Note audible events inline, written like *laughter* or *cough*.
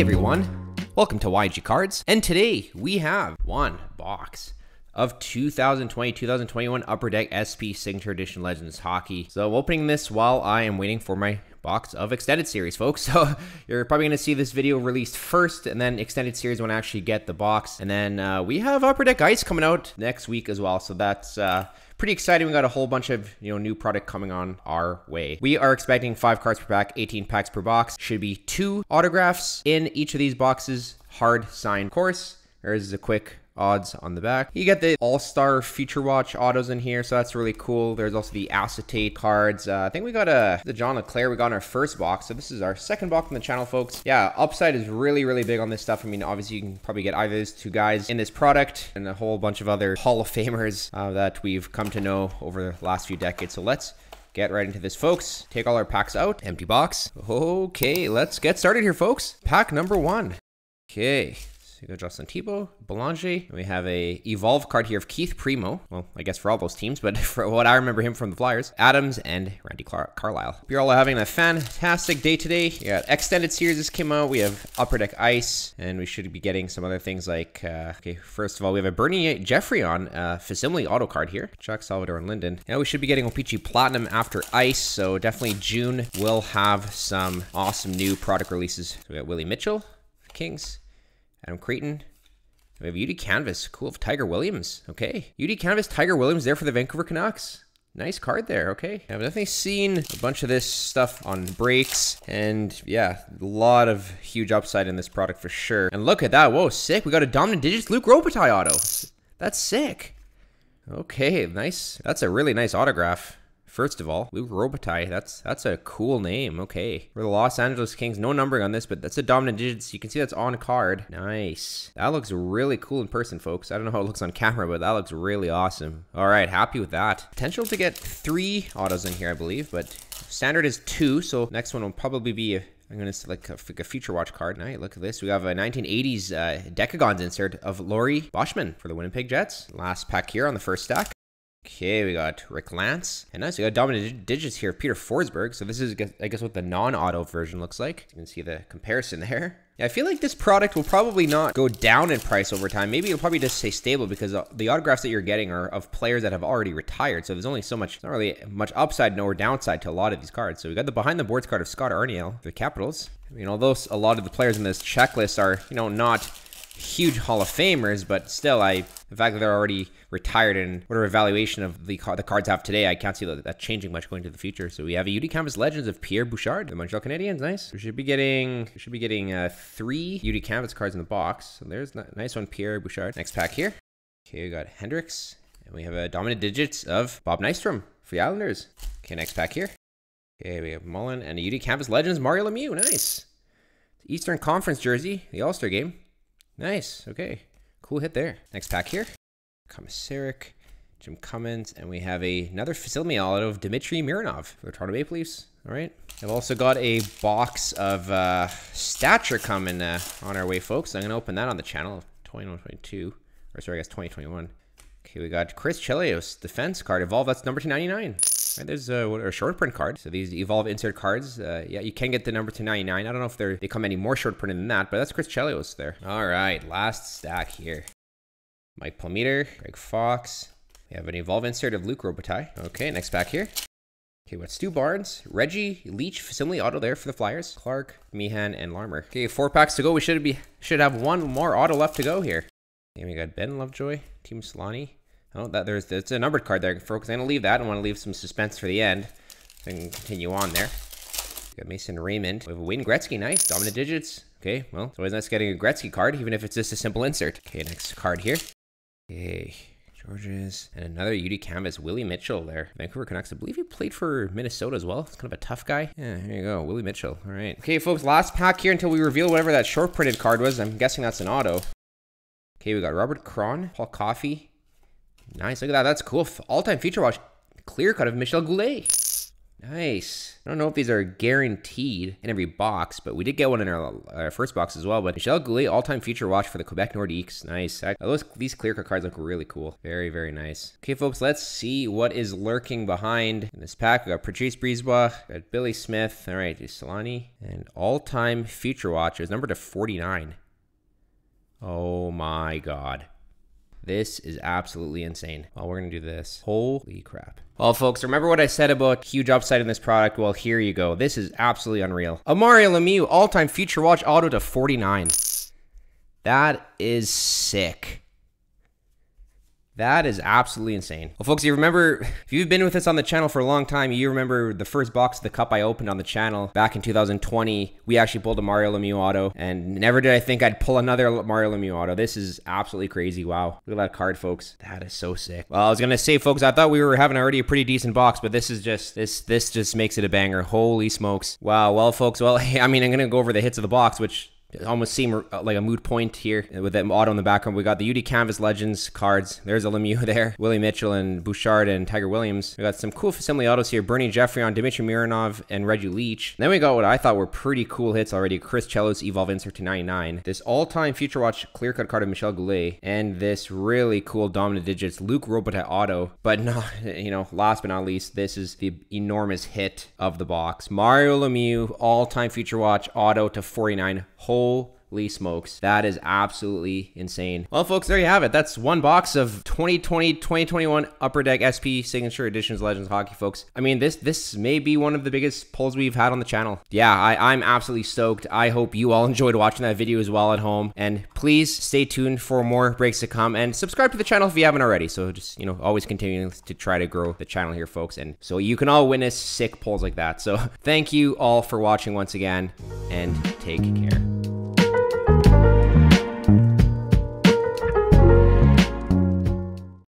Hey everyone, welcome to YEG Cards, and today we have one box of 2020-2021 Upper Deck SP Signature Edition Legends Hockey. So I'm opening this while I am waiting for my box of extended series, folks. *laughs* So you're probably going to see this video released first, and then extended series when I actually get the box. And then uh, we have Upper Deck Ice coming out next week as well. So that's uh, pretty exciting. We got a whole bunch of you know new product coming on our way. We are expecting five cards per pack, 18 packs per box. Should be two autographs in each of these boxes. Hard signed course. There's a quick odds on the back. You get the All-Star Future Watch autos in here, so that's really cool. There's also the acetate cards. Uh, I think we got a the John LeClair we got in our first box, so this is our second box on the channel, folks. Yeah, upside is really, really big on this stuff. I mean, obviously you can probably get either of those two guys in this product and a whole bunch of other Hall of Famers uh, that we've come to know over the last few decades. So let's get right into this, folks. Take all our packs out. Empty box. Okay, let's get started here, folks. Pack number one. Okay, so you go Jocelyn Thibault, Belanger. We have a Evolve card here of Keith Primeau. Well, I guess for all those teams, but *laughs* for what I remember him from the Flyers. Adams and Randy Car Carlyle. You're all having a fantastic day today. Got extended series just came out. We have Upper Deck Ice, and we should be getting some other things like, uh, okay, first of all, we have a Bernie Geoffrion uh, Facsimile auto card here. Chuck, Salvador, and Linden. Now we should be getting O-Pee-Chee Platinum after Ice, so definitely June will have some awesome new product releases. So we got Willie Mitchell, Kings. Adam Creighton. We have UD Canvas. Cool. Of Tiger Williams. Okay. UD Canvas, Tiger Williams there for the Vancouver Canucks. Nice card there. Okay. I've definitely seen a bunch of this stuff on breaks. And yeah, a lot of huge upside in this product for sure. And look at that. Whoa, sick. We got a Dominant Digits Luc Robitaille auto. That's sick. Okay, nice. That's a really nice autograph. First of all, Luc Robitaille, that's that's a cool name. Okay. For the Los Angeles Kings, no numbering on this, but that's a dominant digits. You can see that's on card. Nice. That looks really cool in person, folks. I don't know how it looks on camera, but that looks really awesome. All right, happy with that. Potential to get three autos in here, I believe, but standard is two, so next one will probably be a I'm going to select a, a Future Watch card. Now, look at this. We have a 1980s uh, Decagons insert of Laurie Boschman for the Winnipeg Jets. Last pack here on the first stack. Okay, we got Rick Lance. And nice, we got dominant digits here, Peter Forsberg. So this is, I guess, what the non-auto version looks like. You can see the comparison there. Yeah, I feel like this product will probably not go down in price over time. Maybe it'll probably just stay stable because the autographs that you're getting are of players that have already retired. So there's only so much, not really much upside nor downside to a lot of these cards. So we got the behind the boards card of Scott Arniel, the Capitals. I mean, although a lot of the players in this checklist are, you know, not huge Hall of Famers, but still, I the fact that they're already retired and whatever evaluation of the the cards have today, I can't see that, changing much going to the future. So we have a UD Canvas Legends of Pierre Bouchard, the Montreal Canadiens. Nice. We should be getting we should be getting uh, three UD Canvas cards in the box. So there's a nice one, Pierre Bouchard. Next pack here. Okay, we got Hendricks, and we have a dominant digits of Bob Nystrom for the Islanders. Okay, next pack here. Okay, we have Mullen and a UD Canvas Legends Mario Lemieux. Nice. Eastern Conference jersey, the All Star game. Nice. Okay. Cool hit there. Next pack here. Komisarek, Jim Cummins, and we have a, another facsimile auto of Dmitry Mironov for the Toronto Maple Leafs. All right. I've also got a box of uh, stature coming uh, on our way, folks. I'm going to open that on the channel 2122, or sorry, I guess 2021. Okay, we got Chris Chelios, defense card, evolve. That's number 299. Right, there's a, a, short print card. So these evolve insert cards, uh, yeah, you can get the number 299. I don't know if they come any more short printed than that, but that's Chris Chelios there. All right, last stack here. Mike Palmateer, Greg Fox. We have an evolve insert of Luc Robitaille. Okay, next pack here. Okay, what's Stu Barnes, Reggie Leach, facsimile auto there for the Flyers. Clark, Meehan, and Larmer. Okay, four packs to go. We should be should have one more auto left to go here. Okay, we got Ben Lovejoy, Teemu Selanne, Oh, that there's it's a numbered card there, folks. I'm gonna leave that. I want to leave some suspense for the end. So I can continue on there. We got Mason Raymond. We have a Wayne Gretzky. Nice. Dominant digits. Okay, well, it's always nice getting a Gretzky card, even if it's just a simple insert. Okay, next card here. Okay, Georges. And another UD Canvas, Willie Mitchell there. Vancouver Canucks. I believe he played for Minnesota as well. It's kind of a tough guy. Yeah, here you go. Willie Mitchell. All right. Okay, folks, last pack here until we reveal whatever that short printed card was. I'm guessing that's an auto. Okay, we got Robert Kron, Paul Coffey, Nice. Look at that. That's cool. All-time Future Watch. Clear cut of Michel Goulet. Nice. I don't know if these are guaranteed in every box, but we did get one in our, our first box as well. But Michel Goulet, all-time Future Watch for the Quebec Nordiques. Nice. I, those, these clear cut cards look really cool. Very, very nice. Okay, folks, let's see what is lurking behind in this pack. We got Patrice Brisebois, got Billy Smith. All right, Selanne. And all-time feature watch is number to 49. Oh my god. This is absolutely insane. Well, we're to do this. Holy crap. Well, folks, remember what I said about huge upside in this product? Well, here you go. This is absolutely unreal. A Mario Lemieux all-time future watch auto to 49. That is sick. That is absolutely insane. Well, folks, you remember, if you've been with us on the channel for a long time, you remember the first box of the cup I opened on the channel back in 2020. We actually pulled a Mario Lemieux auto, and never did I think I'd pull another Mario Lemieux auto. This is absolutely crazy. Wow. Look at that card, folks. That is so sick. Well, I was going to say, folks, I thought we were having already a pretty decent box, but this is just, this, this just makes it a banger. Holy smokes. Wow. Well, folks, well, *laughs* I mean, I'm going to go over the hits of the box, which almost seem uh, like a moot point here with that auto in the background. We got the UD Canvas Legends cards. There's a Lemieux *laughs* there. Willie Mitchell and Bouchard and Tiger Williams. We got some cool facsimile autos here. Bernie Geoffrion Dmitry Mironov and Reggie Leach. And then we got what I thought were pretty cool hits already. Chris Chelios Evolve Insert to 99. This all-time Future Watch clear cut card of Michel Goulet. And this really cool Dominant Digits Luc Robitaille auto. But *laughs* not, you know, last but not least, this is the enormous hit of the box. Mario Lemieux all-time Future Watch auto to 49. Whole Lee smokes. That is absolutely insane. Well, folks, there you have it. That's one box of 2020 2021 Upper Deck SP Signature Editions Legends Hockey, folks. I mean, this this may be one of the biggest pulls we've had on the channel. Yeah, I, I'm absolutely stoked. I hope you all *laughs* enjoyed watching that video as well at home. And please stay tuned for more breaks to come and subscribe to the channel if you haven't already. So just, you know, always continuing to try to grow the channel here, folks. And so you can all witness sick pulls like that. So *laughs* thank you all for watching once again and take care.